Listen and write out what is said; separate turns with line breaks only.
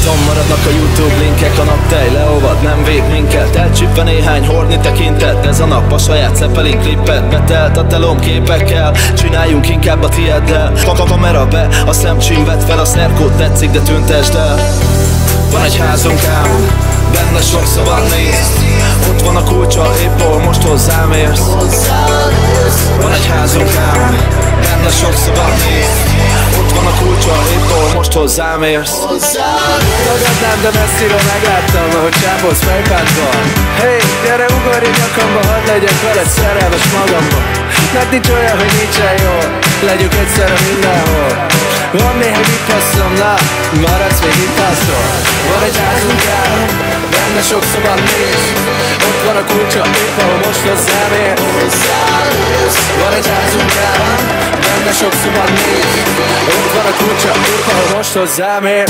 Úton maradnak a Youtube linkek A naptej leolvad, nem vég minket. Elcsípve néhány hordni tekintet Ez a nap a saját Zeppelin klippet Betelt a telom képekkel Csináljunk inkább a tieddel. A kamera be, a szemcsim vett fel A szerkót tetszik, de tüntesd el. Van egy házunk ám Benne sok szabad néz. Ott van a kulcsa, épp ahol most hozzám érsz. Van egy házunk ám Benne sok szabad most hozzám érsz.
Tagadnám, de messziről megláttam, ahogy csápolsz fejpádban Hey, gyere ugorj a nyakamba, hadd legyek veled szerelmes magamba Mert nincs olyan, hogy nincsen jó Legyünk egyszerre mindenhol. Van néhány vipasszom, na, maradsz még itt alszol Van egy házunk áll, benne sok szabad néz. Ott van a kulcsa, épp ahol most hozzám ér. Van egy házunk áll, benne sok szabad néz. Ott van a kulcsa, épp ahol most hozzám ér